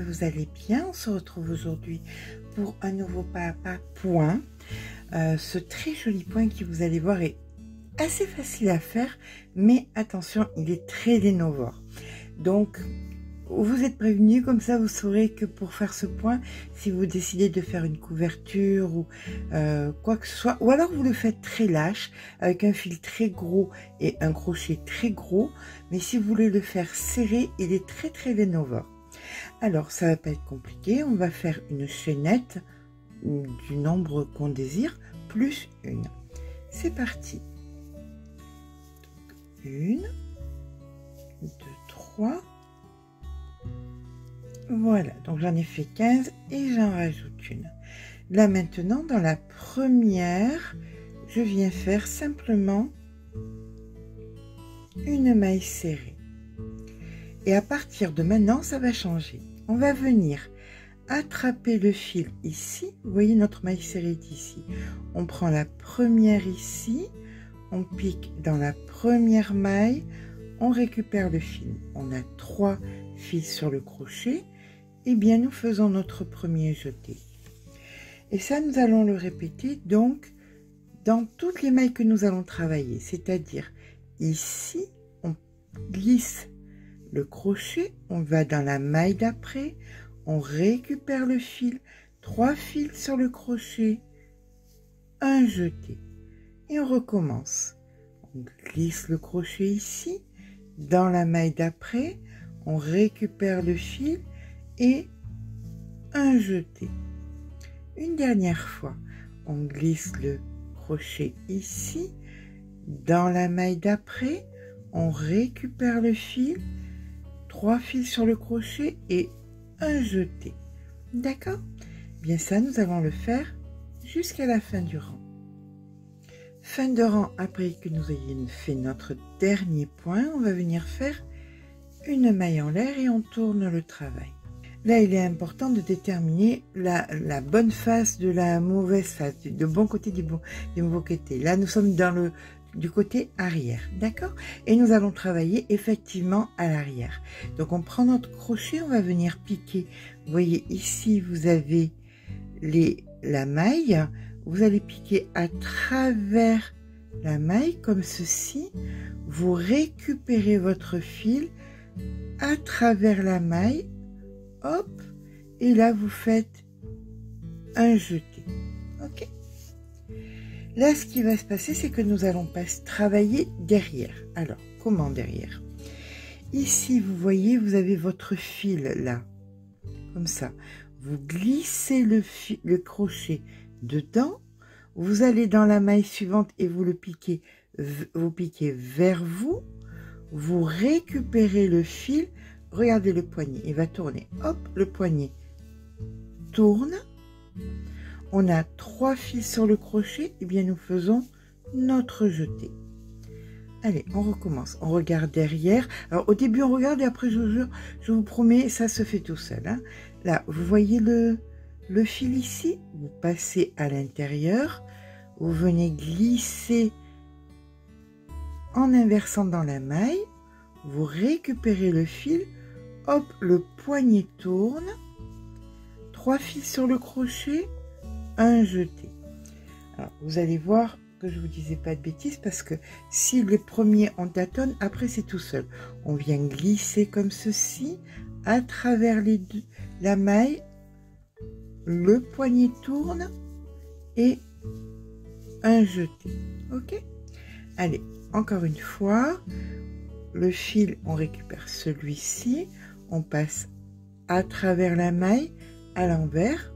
vous allez bien. On se retrouve aujourd'hui pour un nouveau pas à pas point. Euh, ce très joli point qui vous allez voir est assez facile à faire, mais attention, il est très dénovore. Donc, vous êtes prévenus, comme ça vous saurez que pour faire ce point, si vous décidez de faire une couverture ou euh, quoi que ce soit, ou alors vous le faites très lâche, avec un fil très gros et un crochet très gros, mais si vous voulez le faire serré, il est très très lénovore. Alors ça va pas être compliqué, on va faire une chaînette du nombre qu'on désire, plus une. C'est parti. Une, deux, trois, voilà, donc j'en ai fait 15 et j'en rajoute une. Là maintenant, dans la première, je viens faire simplement une maille serrée. Et à partir de maintenant, ça va changer. On va venir attraper le fil ici. Vous voyez, notre maille serrée est ici. On prend la première ici, on pique dans la première maille, on récupère le fil. On a trois fils sur le crochet eh bien nous faisons notre premier jeté. Et ça, nous allons le répéter donc dans toutes les mailles que nous allons travailler. C'est-à-dire ici, on glisse le crochet, on va dans la maille d'après, on récupère le fil, trois fils sur le crochet, un jeté. Et on recommence. On glisse le crochet ici, dans la maille d'après, on récupère le fil, et un jeté. Une dernière fois, on glisse le crochet ici, dans la maille d'après, on récupère le fil, fils sur le crochet et un jeté. D'accord? Bien ça, nous allons le faire jusqu'à la fin du rang. Fin de rang, après que nous ayons fait notre dernier point, on va venir faire une maille en l'air et on tourne le travail. Là, il est important de déterminer la, bonne face de la mauvaise face, du bon côté du, bon, du mauvais côté. Là, nous sommes dans le du côté arrière, d'accord? Et nous allons travailler effectivement à l'arrière. Donc, on prend notre crochet, on va venir piquer. Voyez, ici, vous avez les, la maille. Vous allez piquer à travers la maille, comme ceci. Vous récupérez votre fil à travers la maille hop, et là vous faites un jeté. Ok? Là, ce qui va se passer, c'est que nous allons pas travailler derrière. Alors, comment derrière? Ici, vous voyez, vous avez votre fil là, comme ça. Vous glissez le, le crochet dedans, vous allez dans la maille suivante et vous le piquez, vous piquez vers vous, vous récupérez le fil, Regardez le poignet, il va tourner. Hop, le poignet tourne. On a trois fils sur le crochet, et eh bien nous faisons notre jeté. Allez, on recommence. On regarde derrière. Alors au début on regarde et après je vous promets, ça se fait tout seul. Hein. Là, vous voyez le fil ici? Vous passez à l'intérieur. Vous venez glisser en inversant dans la maille. Vous récupérez le fil hop, le poignet tourne, trois fils sur le crochet, un jeté. Vous allez voir que je vous disais pas de bêtises parce que si les premiers on tâtonne, après c'est tout seul. On vient glisser comme ceci à travers les deux, la maille, le poignet tourne et un jeté. Ok? Allez, encore une fois, le fil, on récupère celui-ci, on passe à travers la maille à l'envers,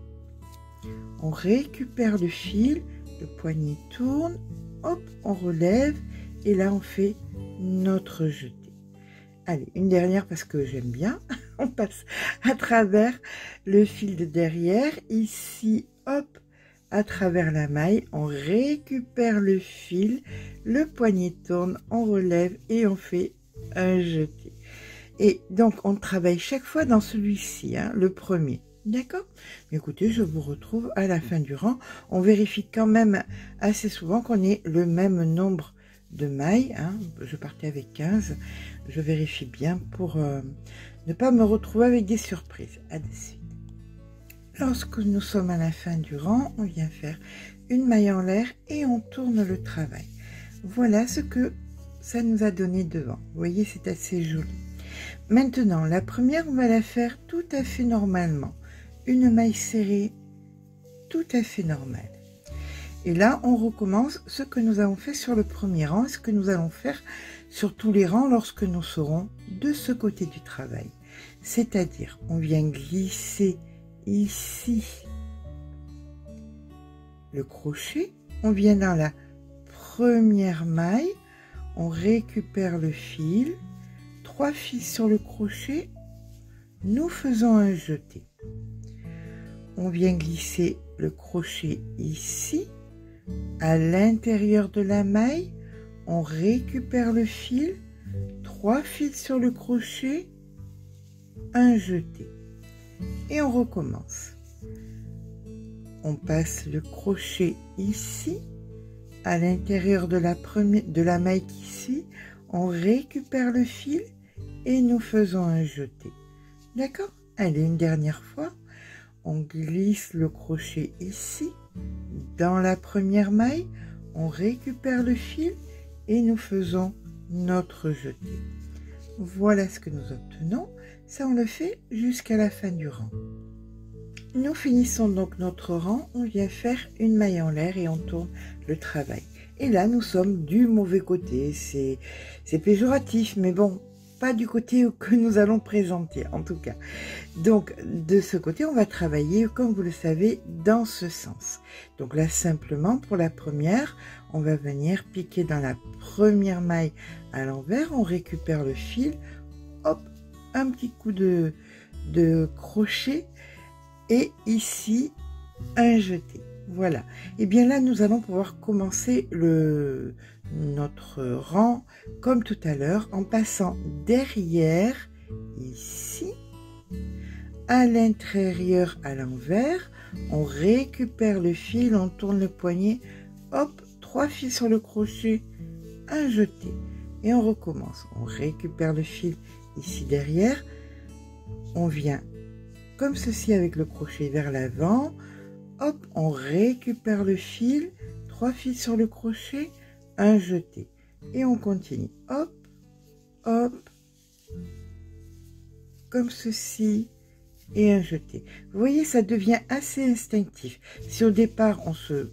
on récupère le fil, le poignet tourne, hop, on relève et là on fait notre jeté. Allez, une dernière parce que j'aime bien. On passe à travers le fil de derrière. Ici, hop, à travers la maille, on récupère le fil, le poignet tourne, on relève et on fait un jeté. Et donc, on travaille chaque fois dans celui-ci, hein, le premier. D'accord Écoutez, je vous retrouve à la fin du rang. On vérifie quand même assez souvent qu'on ait le même nombre de mailles. Hein. Je partais avec 15. Je vérifie bien pour euh, ne pas me retrouver avec des surprises. À de. Lorsque nous sommes à la fin du rang, on vient faire une maille en l'air et on tourne le travail. Voilà ce que ça nous a donné devant. Vous voyez, c'est assez joli. Maintenant, la première, on va la faire tout à fait normalement. Une maille serrée, tout à fait normale. Et là, on recommence ce que nous avons fait sur le premier rang ce que nous allons faire sur tous les rangs lorsque nous serons de ce côté du travail. C'est-à-dire, on vient glisser ici le crochet, on vient dans la première maille, on récupère le fil, trois fils sur le crochet, nous faisons un jeté. On vient glisser le crochet ici, à l'intérieur de la maille, on récupère le fil, trois fils sur le crochet, un jeté. Et on recommence. On passe le crochet ici, à l'intérieur de la maille qui suit, on récupère le fil et nous faisons un jeté. D'accord? Allez, une dernière fois. On glisse le crochet ici, dans la première maille, on récupère le fil et nous faisons notre jeté. Voilà ce que nous obtenons. Ça, on le fait jusqu'à la fin du rang. Nous finissons donc notre rang. On vient faire une maille en l'air et on tourne le travail. Et là, nous sommes du mauvais côté. C'est péjoratif, mais bon, pas du côté que nous allons présenter en tout cas. Donc de ce côté, on va travailler, comme vous le savez, dans ce sens. Donc là, simplement, pour la première, on va venir piquer dans la première maille à l'envers, on récupère le fil, hop, un petit coup de, de crochet et ici, un jeté. Voilà. Et bien là, nous allons pouvoir commencer notre rang comme tout à l'heure en passant derrière ici à l'intérieur à l'envers. On récupère le fil on tourne le poignet hop trois fils sur le crochet un jeté. Et on recommence. On récupère le fil ici derrière. On vient comme ceci avec le crochet vers l'avant hop on récupère le fil trois fils sur le crochet un jeté. Et on continue. Hop, hop, comme ceci, et un jeté. Vous voyez, ça devient assez instinctif. Si au départ, on se...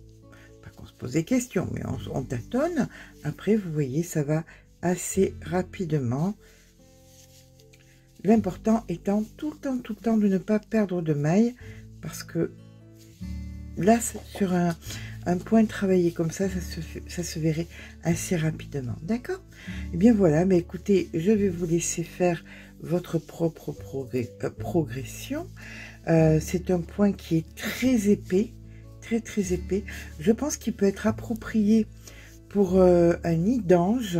Pas qu'on se pose des questions, mais on, on tâtonne, après, vous voyez, ça va assez rapidement. L'important étant tout le temps, tout le temps de ne pas perdre de maille, parce que là, sur un, point travaillé comme ça, ça se, verrait assez rapidement. D'accord? Eh bien voilà, mais écoutez, je vais vous laisser faire votre propre euh, progression. Euh, c'est un point qui est très épais, très très épais. Je pense qu'il peut être approprié pour euh, un nid d'ange.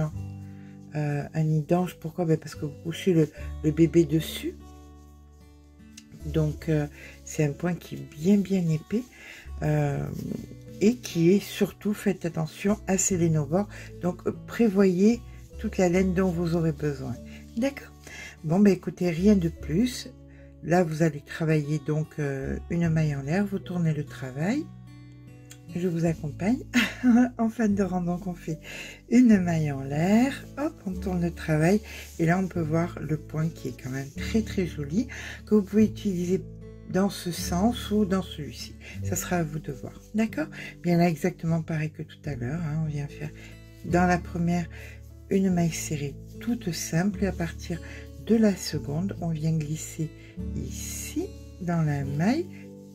un nid d'ange, pourquoi? Ben Parce que vous couchez le bébé dessus. Donc c'est un point qui est bien bien épais et qui est surtout, faites attention, à sélénovore. Donc, prévoyez toute la laine dont vous aurez besoin. D'accord Bon, ben écoutez, rien de plus. Là, vous allez travailler donc euh, une maille en l'air. Vous tournez le travail. Je vous accompagne. en fin de rang, donc on fait une maille en l'air. Hop, on tourne le travail. Et là, on peut voir le point qui est quand même très très joli. Que vous pouvez utiliser dans ce sens ou dans celui-ci. Ça sera à vous de voir. D'accord? Bien là, exactement pareil que tout à l'heure. Hein, on vient faire dans la première une maille serrée toute simple. Et à partir de la seconde, on vient glisser ici dans la maille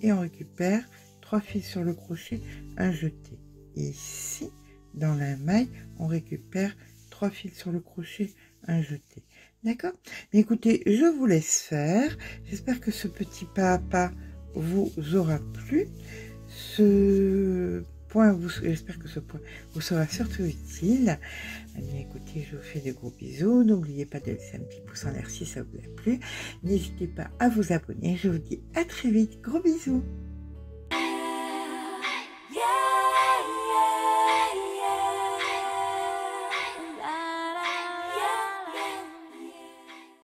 et on récupère trois fils sur le crochet, un jeté. Ici, dans la maille, on récupère trois fils sur le crochet, un jeté. D'accord? Écoutez, je vous laisse faire. J'espère que ce petit pas à pas vous aura plu. Ce point, j'espère que ce point vous sera surtout utile. Eh écoutez, je vous fais de gros bisous. N'oubliez pas de laisser un petit pouce en l'air si ça vous a plu. N'hésitez pas à vous abonner. Je vous dis à très vite. Gros bisous.